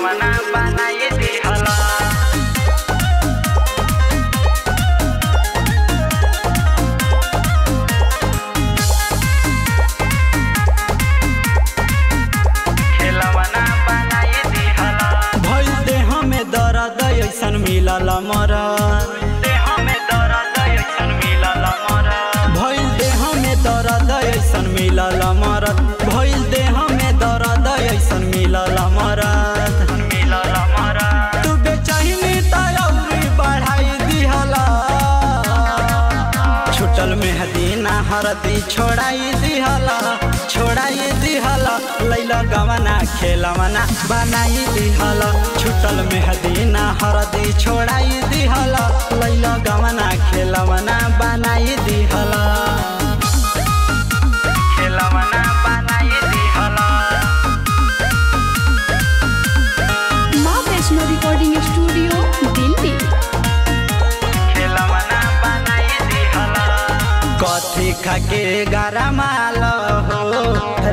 जमाना बनाए दिहला ऐसन मिलल मरा देह में दर्द ऐसन मिलल मरा भइल देह में दर्द ऐसन मिलल मरा हरदी छोड़ाई दिहला छोड़ाई दिहला। लैला गवना खेलवना बनाई दिहला। छुटल मेहदी मेहदीना हरदी छोड़ाई दिहला। लैला गवना खेलवना बनाई दिहला। कथी गारा गरमाल हो।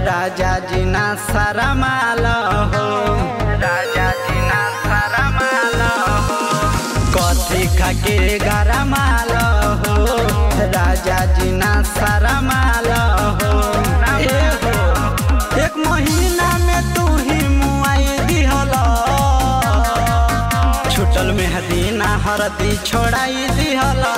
राजा जी ना शरमाल हो। राजा जी ना शरमाल हो। कथी गारा गरमाल हो। राजा जी ना शरमाल हो। हो, एक महीना हरदी छोड़ाई दिहला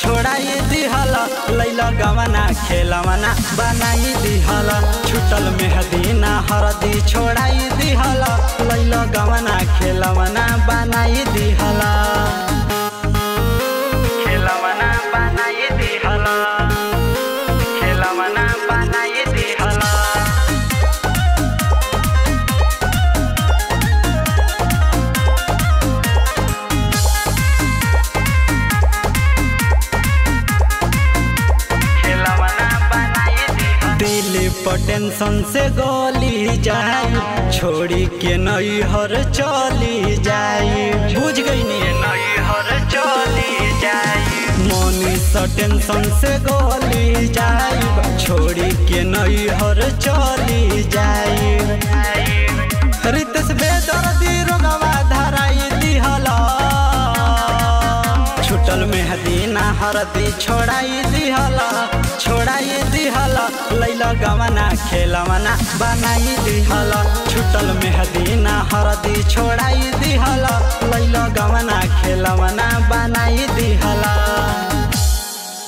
छोड़ाई दिहला। लैला गवना खेलवना बनाई दिहला। छुटल मेहदीना हरदी छोड़ाई दिहला। लैला गवना खेलवना बनाई दिहला। टेंशन से गली जाए, छोड़ी के नई हर चली जाए। बुझ गई नई हर चली जाए। मोनी सा टेंशन से गोली जाए, छोड़ी के नई हर चली जाई छुटल हरती छोड़ाई दिहला छोड़ाई दिहला लैला गवना, खेलवना, बनाई दिहला छुटल मेहदीना हरदी छोड़ाई दिहला